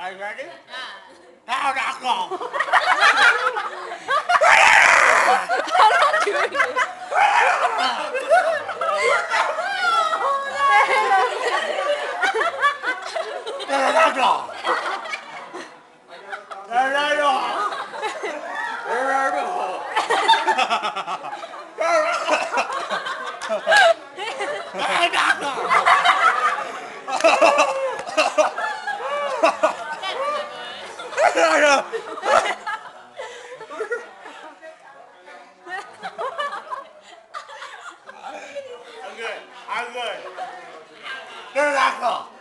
Are you ready? Yeah. Pterodactyl! I'm not doing it. Pterodactyl! Pterodactyl!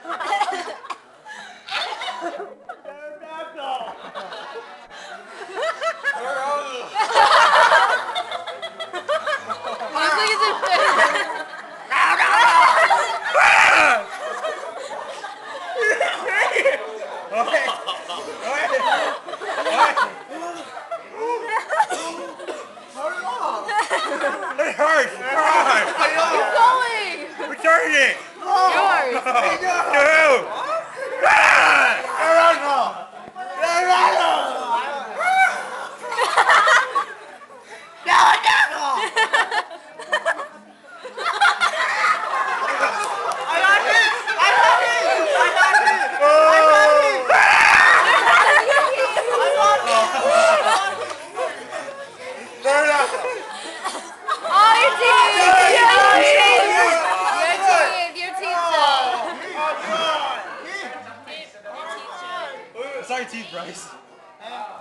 It's our teeth, Bryce.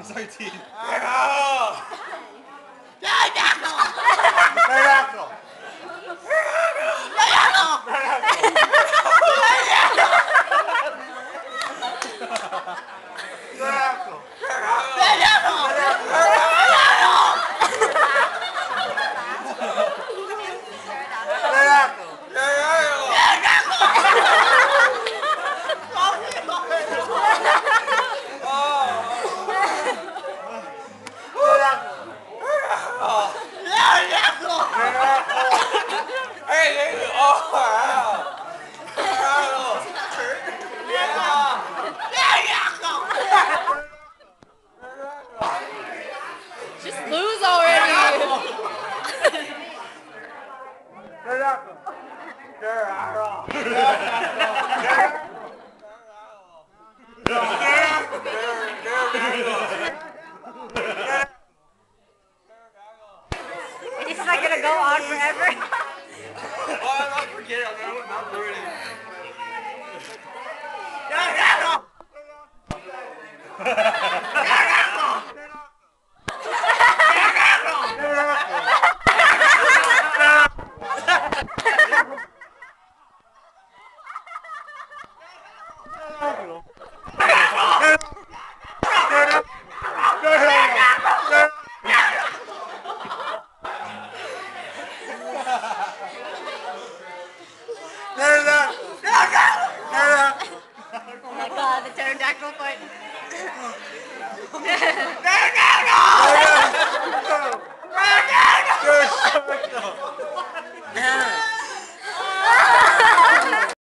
It's our teeth. Pterodactyl. Pterodactyl. Pterodactyl. Just lose already. It's not gonna go on forever. Oh Oh my god, the pterodactyl foot.